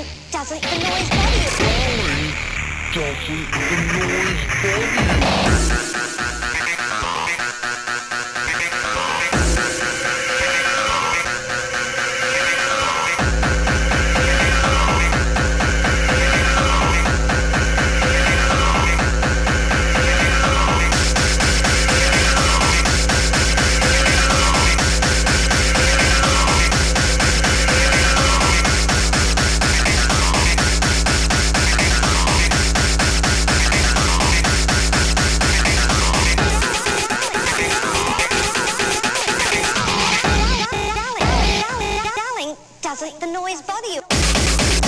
falling doesn't the noise bother doesn't the noise? Doesn't the noise bother you?